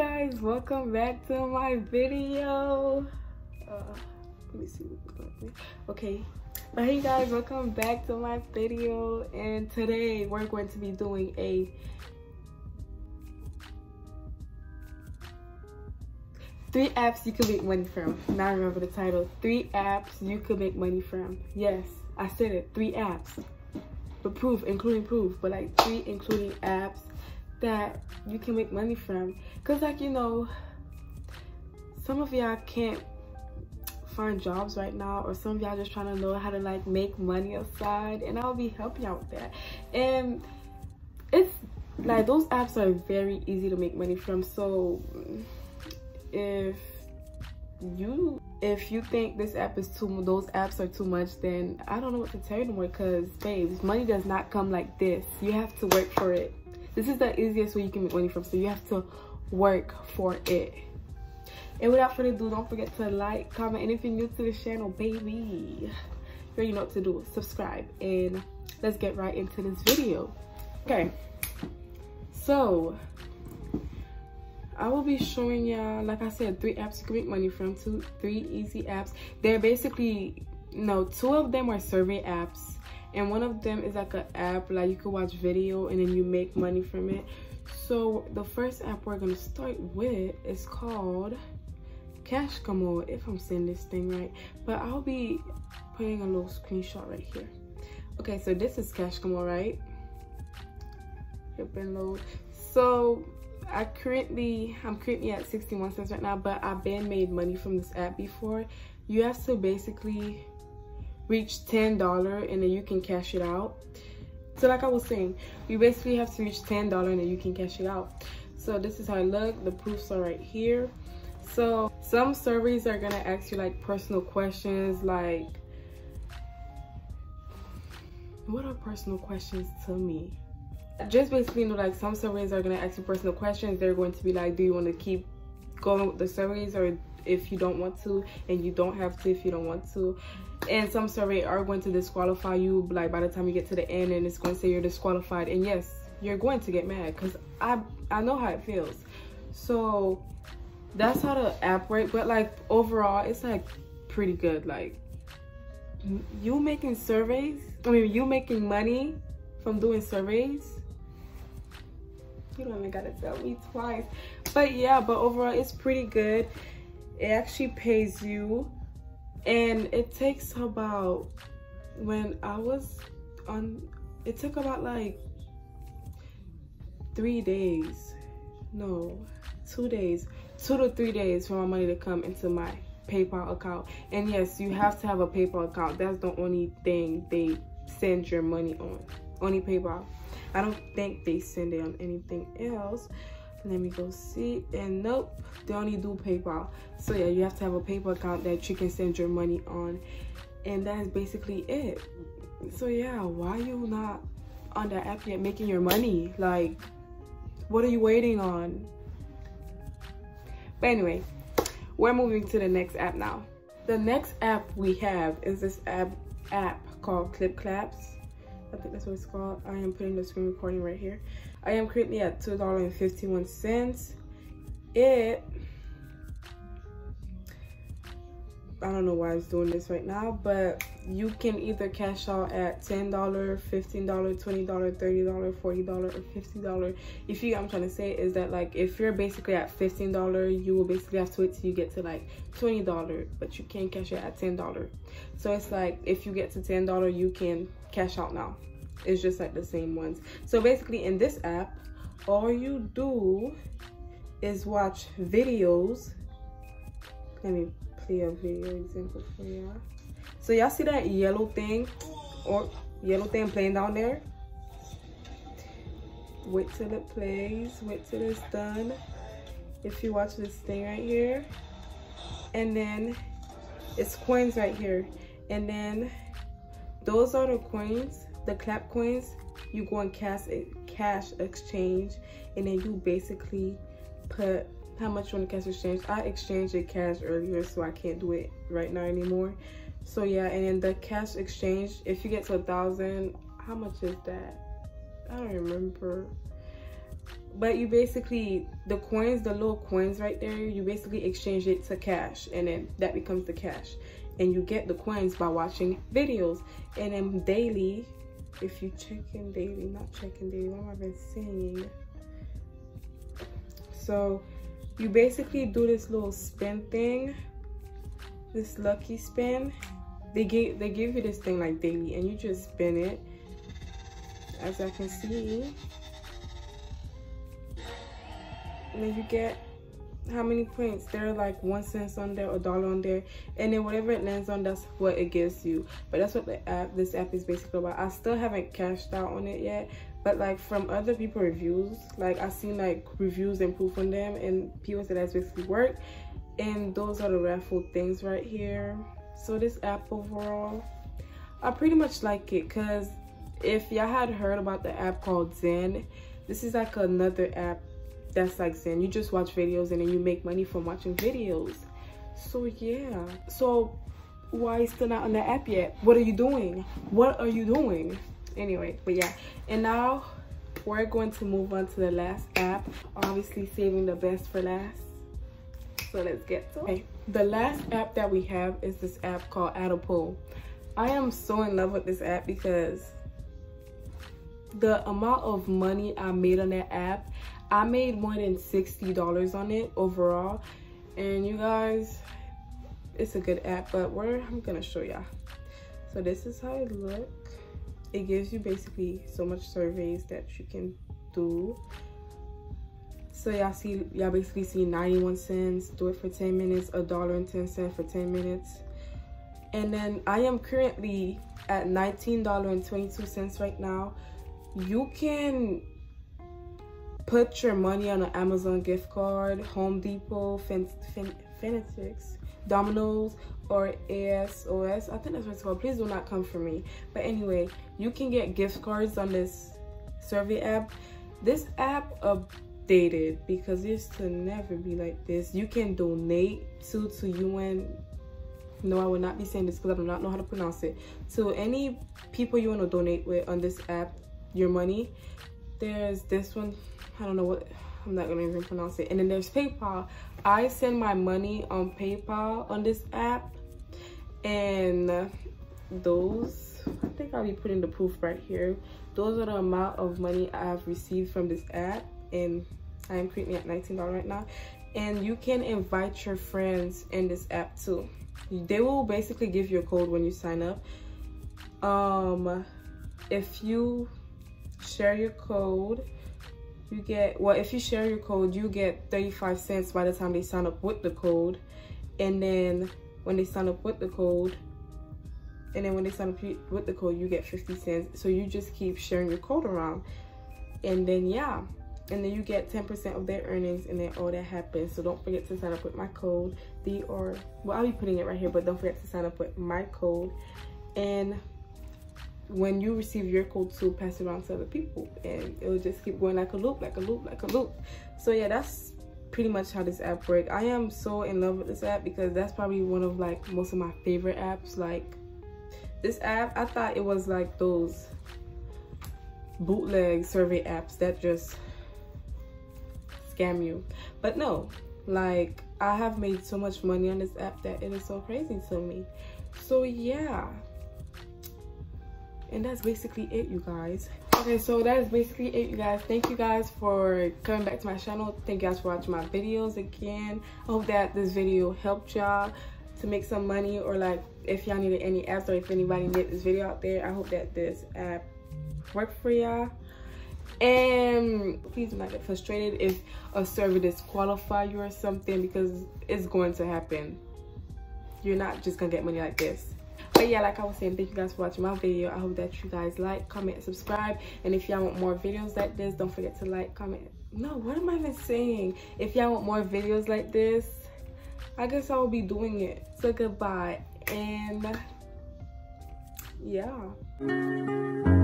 guys welcome back to my video. Uh, let me see okay. But hey guys welcome back to my video. And today we're going to be doing a three apps you can make money from. Now I remember the title three apps you can make money from. Yes i said it three apps. But proof including proof but like three including apps that you can make money from. Because like you know some of y'all can't find jobs right now or some of y'all just trying to know how to like make money aside and i'll be helping y'all with that. And it's like those apps are very easy to make money from. So if you if you think this app is too those apps are too much then i don't know what to tell you anymore because babes money does not come like this. You have to work for it this is the easiest way you can make money from so you have to work for it. And without further ado don't forget to like comment and if you're new to the channel baby. You already know what to do subscribe and let's get right into this video. Okay so I will be showing y'all, like I said, three apps you can make money from, two, three easy apps. They're basically, no, two of them are survey apps and one of them is like an app like you can watch video and then you make money from it. So the first app we're gonna start with is called cash if i'm saying this thing right. But i'll be putting a little screenshot right here. Okay so this is cash right? Hit and load. So i currently i'm currently at 61 cents right now but i've been made money from this app before. You have to basically reach $10 and then you can cash it out. So like I was saying, you basically have to reach $10 and then you can cash it out. So this is how it look. The proofs are right here. So some surveys are gonna ask you like personal questions like, what are personal questions to me? Just basically you know like some surveys are gonna ask you personal questions. They're going to be like, do you want to keep going with the surveys or if you don't want to and you don't have to if you don't want to. And some survey are going to disqualify you like by the time you get to the end and it's going to say you're disqualified. And yes you're going to get mad because i i know how it feels. So that's how the app works but like overall it's like pretty good. Like you making surveys i mean you making money from doing surveys? You don't even gotta tell me twice. But yeah but overall it's pretty good it actually pays you. And it takes about when i was on it took about like three days. No two days. Two to three days for my money to come into my paypal account. And yes you have to have a paypal account. That's the only thing they send your money on. Only paypal. I don't think they send it on anything else let me go see. And nope they only do paypal. So yeah you have to have a paypal account that you can send your money on. And that's basically it. So yeah why you not on that app yet making your money? Like what are you waiting on? But anyway we're moving to the next app now. The next app we have is this app app called ClipClaps. I think that's what it's called. I am putting the screen recording right here I am currently at $2.51. It, I don't know why it's doing this right now, but you can either cash out at $10, $15, $20, $30, $40, or $50. If you, I'm trying to say is that like, if you're basically at $15, you will basically have to wait till you get to like $20, but you can cash it at $10. So it's like, if you get to $10, you can cash out now it's just like the same ones. So basically in this app all you do is watch videos. Let me play a video example for y'all. So y'all see that yellow thing? Or yellow thing playing down there? Wait till it plays. Wait till it's done. If you watch this thing right here. And then it's coins right here. And then those are the coins the clap coins you go and cash cash exchange and then you basically put how much you want to cash exchange? I exchanged it cash earlier so i can't do it right now anymore. So yeah and then the cash exchange if you get to a thousand how much is that? I don't remember. But you basically the coins the little coins right there you basically exchange it to cash and then that becomes the cash. And you get the coins by watching videos. And then daily if you check in daily not checking daily what am i been saying so you basically do this little spin thing this lucky spin. They give they give you this thing like daily and you just spin it. As i can see and then you get how many points? There are like one cent on there or dollar on there and then whatever it lands on that's what it gives you. But that's what the app this app is basically about. I still haven't cashed out on it yet but like from other people reviews like i've seen like reviews and proof on them and people said that's basically work and those are the raffle things right here. So this app overall i pretty much like it because if y'all had heard about the app called Zynn this is like another app that's like Zynn you just watch videos and then you make money from watching videos. So yeah. So why still not on the app yet? What are you doing? What are you doing? Anyway but yeah. And now we're going to move on to the last app. Obviously saving the best for last. So let's get to it. Okay. the last app that we have is this app called add i am so in love with this app because the amount of money i made on that app i made more than 60 dollars on it overall. And you guys it's a good app but where i'm gonna show y'all so this is how it look. it gives you basically so much surveys that you can do. So y'all see y'all basically see 91 cents do it for 10 minutes a dollar and 10 cents for 10 minutes. And then i am currently at 19 dollar and 22 cents right now. You can put your money on an amazon gift card home depot fin, fin, Domino's, or ASOS. I think that's what it's called. Please do not come for me. But anyway, you can get gift cards on this survey app. This app updated because it used to never be like this. You can donate to to UN. No, I will not be saying this because I do not know how to pronounce it. To any people you want to donate with on this app, your money. There's this one. I don't know what I'm not gonna even pronounce it. And then there's PayPal. I send my money on PayPal on this app. And those, I think I'll be putting the proof right here. Those are the amount of money I have received from this app. And I am currently at $19 right now. And you can invite your friends in this app too. They will basically give you a code when you sign up. Um, if you share your code, you get well if you share your code you get 35 cents by the time they sign up with the code. And then when they sign up with the code and then when they sign up with the code you get 50 cents. So you just keep sharing your code around. And then yeah. And then you get 10% of their earnings and then all that happens. So don't forget to sign up with my code. The or well i'll be putting it right here but don't forget to sign up with my code. And when you receive your code to pass it around to other people and it'll just keep going like a loop like a loop like a loop. So yeah that's pretty much how this app works i am so in love with this app because that's probably one of like most of my favorite apps. Like this app i thought it was like those bootleg survey apps that just scam you. But no like i have made so much money on this app that it is so crazy to me. So yeah and that's basically it you guys. Okay so that is basically it you guys. Thank you guys for coming back to my channel. Thank you guys for watching my videos again. I hope that this video helped y'all to make some money or like if y'all needed any apps or if anybody needed this video out there. I hope that this app worked for y'all. And please do not get frustrated if a server disqualify you or something because it's going to happen. You're not just gonna get money like this but yeah like i was saying thank you guys for watching my video. I hope that you guys like comment subscribe. And if y'all want more videos like this don't forget to like comment. No what am i even saying? If y'all want more videos like this i guess i will be doing it. So goodbye and yeah